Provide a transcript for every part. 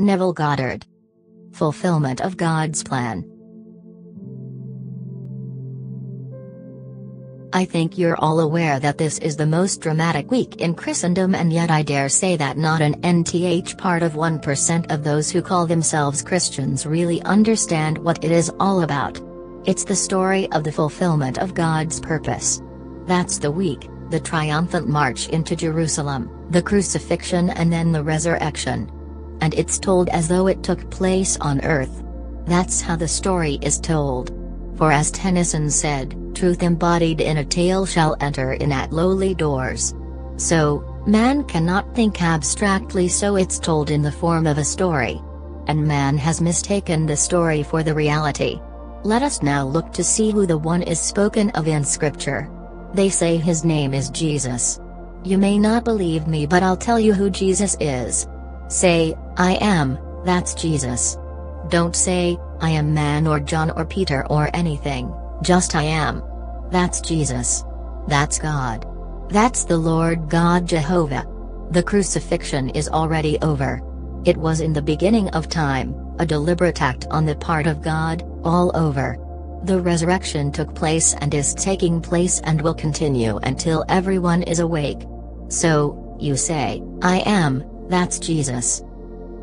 Neville Goddard. Fulfillment of God's plan. I think you're all aware that this is the most dramatic week in Christendom, and yet I dare say that not an nth part of 1% of those who call themselves Christians really understand what it is all about. It's the story of the fulfillment of God's purpose. That's the week, the triumphant march into Jerusalem, the crucifixion, and then the resurrection. And it's told as though it took place on earth. That's how the story is told. For as Tennyson said, truth embodied in a tale shall enter in at lowly doors. So, man cannot think abstractly, so it's told in the form of a story. And man has mistaken the story for the reality. Let us now look to see who the one is spoken of in Scripture. They say his name is Jesus. You may not believe me, but I'll tell you who Jesus is. Say, I am, that's Jesus. Don't say, I am man or John or Peter or anything, just I am. That's Jesus. That's God. That's the Lord God Jehovah. The crucifixion is already over. It was in the beginning of time, a deliberate act on the part of God, all over. The resurrection took place and is taking place and will continue until everyone is awake. So, you say, I am, that's Jesus.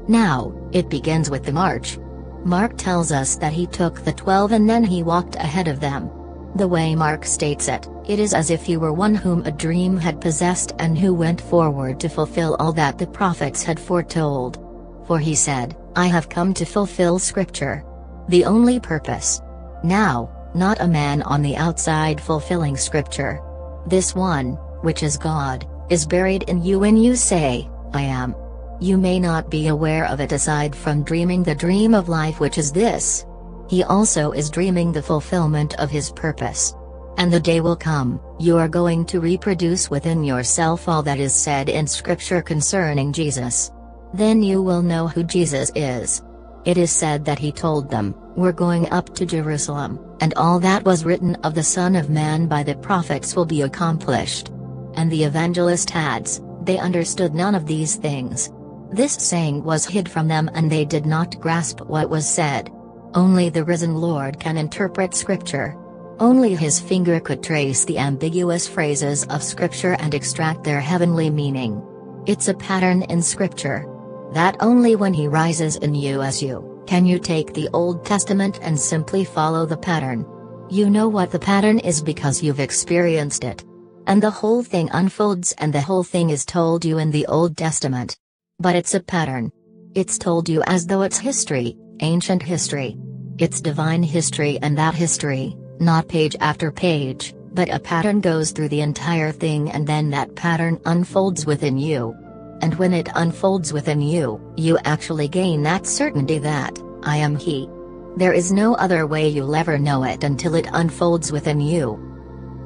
Now, it begins with the march. Mark tells us that he took the twelve and then he walked ahead of them. The way Mark states it, it is as if he were one whom a dream had possessed and who went forward to fulfill all that the prophets had foretold. For he said, I have come to fulfill scripture. The only purpose. Now, not a man on the outside fulfilling scripture. This one, which is God, is buried in you when you say, I am. You may not be aware of it aside from dreaming the dream of life, which is this. He also is dreaming the fulfillment of his purpose. And the day will come, you are going to reproduce within yourself all that is said in Scripture concerning Jesus. Then you will know who Jesus is. It is said that he told them, We're going up to Jerusalem, and all that was written of the Son of Man by the prophets will be accomplished. And the evangelist adds, They understood none of these things. This saying was hid from them and they did not grasp what was said. Only the risen Lord can interpret Scripture. Only his finger could trace the ambiguous phrases of Scripture and extract their heavenly meaning. It's a pattern in Scripture. That only when he rises in you as you, can you take the Old Testament and simply follow the pattern. You know what the pattern is because you've experienced it. And the whole thing unfolds and the whole thing is told you in the Old Testament. But it's a pattern. It's told you as though it's history, ancient history. It's divine history and that history, not page after page, but a pattern goes through the entire thing and then that pattern unfolds within you. And when it unfolds within you, you actually gain that certainty that, I am He. There is no other way you'll ever know it until it unfolds within you.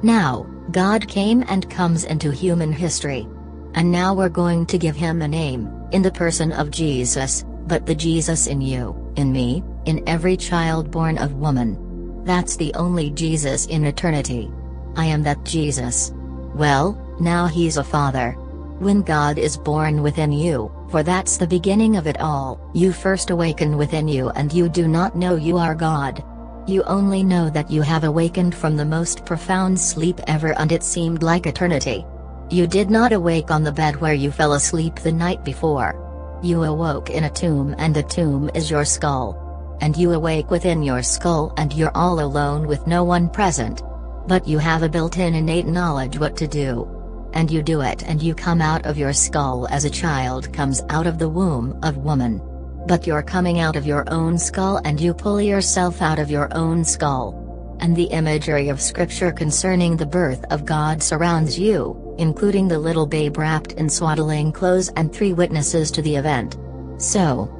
Now, God came and comes into human history. And now we're going to give him a name, in the person of Jesus, but the Jesus in you, in me, in every child born of woman. That's the only Jesus in eternity. I am that Jesus. Well, now he's a father. When God is born within you, for that's the beginning of it all, you first awaken within you and you do not know you are God. You only know that you have awakened from the most profound sleep ever and it seemed like eternity. You did not awake on the bed where you fell asleep the night before. You awoke in a tomb and the tomb is your skull. And you awake within your skull and you're all alone with no one present. But you have a built-in innate knowledge what to do. And you do it and you come out of your skull as a child comes out of the womb of woman. But you're coming out of your own skull and you pull yourself out of your own skull and the imagery of scripture concerning the birth of God surrounds you, including the little babe wrapped in swaddling clothes and three witnesses to the event. So,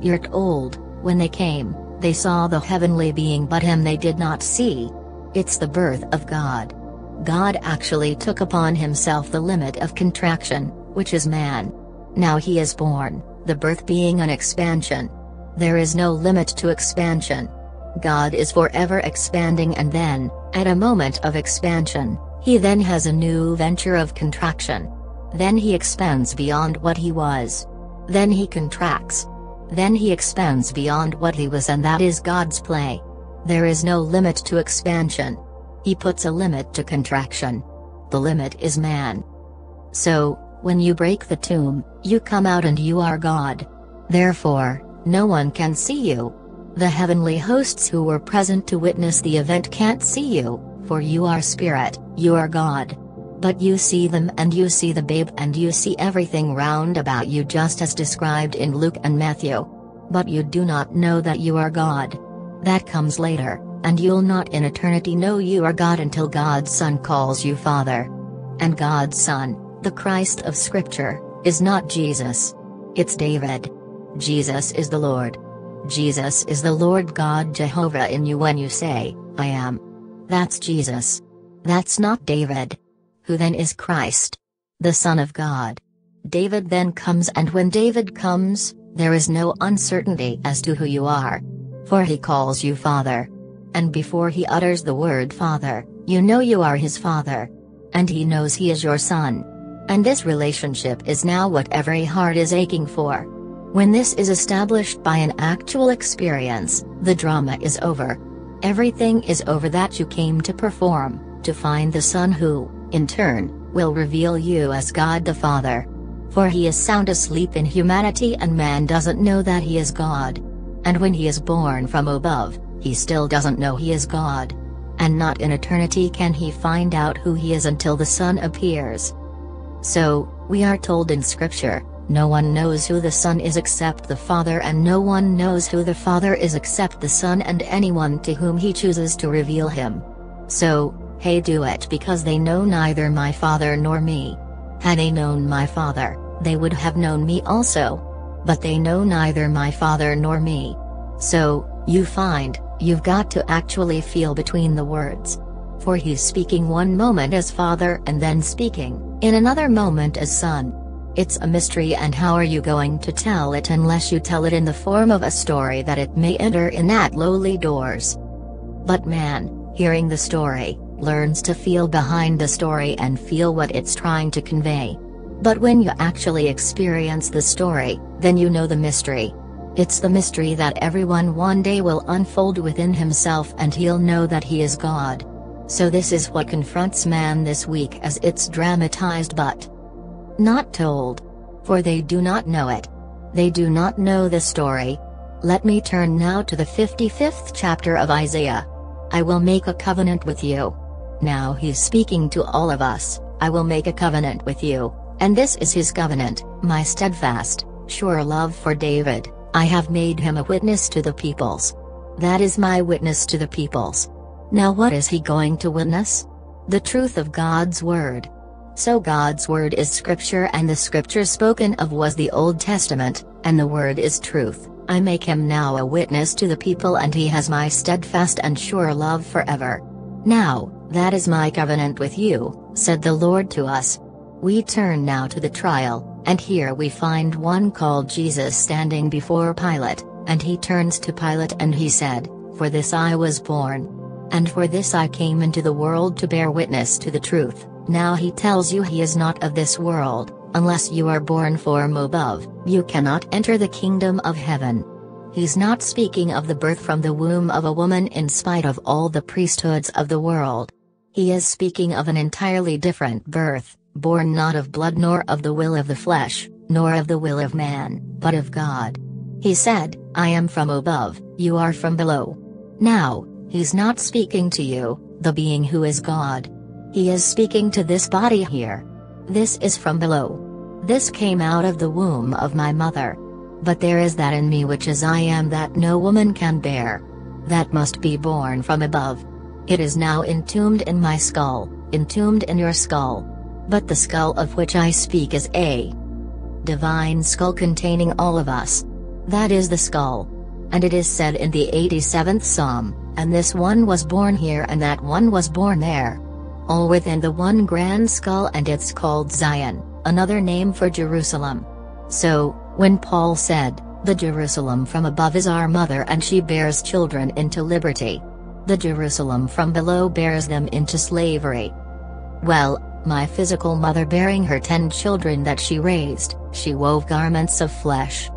you're old, when they came, they saw the heavenly being but him they did not see. It's the birth of God. God actually took upon himself the limit of contraction, which is man. Now he is born, the birth being an expansion. There is no limit to expansion. God is forever expanding and then, at a moment of expansion, he then has a new venture of contraction. Then he expands beyond what he was. Then he contracts. Then he expands beyond what he was and that is God's play. There is no limit to expansion. He puts a limit to contraction. The limit is man. So, when you break the tomb, you come out and you are God. Therefore, no one can see you. The heavenly hosts who were present to witness the event can't see you, for you are spirit, you are God. But you see them and you see the babe and you see everything round about you just as described in Luke and Matthew. But you do not know that you are God. That comes later, and you'll not in eternity know you are God until God's Son calls you Father. And God's Son, the Christ of Scripture, is not Jesus. It's David. Jesus is the Lord. Jesus is the Lord God Jehovah in you when you say, I am. That's Jesus. That's not David. Who then is Christ? The Son of God. David then comes and when David comes, there is no uncertainty as to who you are. For he calls you Father. And before he utters the word Father, you know you are his Father. And he knows he is your Son. And this relationship is now what every heart is aching for. When this is established by an actual experience, the drama is over. Everything is over that you came to perform, to find the Son who, in turn, will reveal you as God the Father. For he is sound asleep in humanity and man doesn't know that he is God. And when he is born from above, he still doesn't know he is God. And not in eternity can he find out who he is until the Son appears. So, we are told in Scripture, no one knows who the Son is except the Father and no one knows who the Father is except the Son and anyone to whom he chooses to reveal him. So, Hey do it because they know neither my father nor me. Had they known my father, they would have known me also. But they know neither my father nor me. So, you find, you've got to actually feel between the words. For he's speaking one moment as father and then speaking, in another moment as son. It's a mystery and how are you going to tell it unless you tell it in the form of a story that it may enter in at lowly doors. But man, hearing the story, learns to feel behind the story and feel what it's trying to convey. But when you actually experience the story, then you know the mystery. It's the mystery that everyone one day will unfold within himself and he'll know that he is God. So this is what confronts man this week as it's dramatized but not told. For they do not know it. They do not know the story. Let me turn now to the 55th chapter of Isaiah. I will make a covenant with you. Now he's speaking to all of us, I will make a covenant with you, and this is his covenant, my steadfast, sure love for David, I have made him a witness to the peoples. That is my witness to the peoples. Now what is he going to witness? The truth of God's word. So God's word is scripture and the scripture spoken of was the Old Testament, and the word is truth. I make him now a witness to the people and he has my steadfast and sure love forever. Now, that is my covenant with you, said the Lord to us. We turn now to the trial, and here we find one called Jesus standing before Pilate, and he turns to Pilate and he said, For this I was born. And for this I came into the world to bear witness to the truth. Now he tells you he is not of this world, unless you are born from above, you cannot enter the kingdom of heaven. He's not speaking of the birth from the womb of a woman in spite of all the priesthoods of the world. He is speaking of an entirely different birth, born not of blood nor of the will of the flesh, nor of the will of man, but of God. He said, I am from above, you are from below. Now, he's not speaking to you, the being who is God. He is speaking to this body here. This is from below. This came out of the womb of my mother. But there is that in me which is I am that no woman can bear. That must be born from above. It is now entombed in my skull, entombed in your skull. But the skull of which I speak is a divine skull containing all of us. That is the skull. And it is said in the 87th Psalm, and this one was born here and that one was born there. All within the one grand skull and it's called Zion, another name for Jerusalem. So, when Paul said, the Jerusalem from above is our mother and she bears children into liberty, the Jerusalem from below bears them into slavery. Well, my physical mother bearing her ten children that she raised, she wove garments of flesh,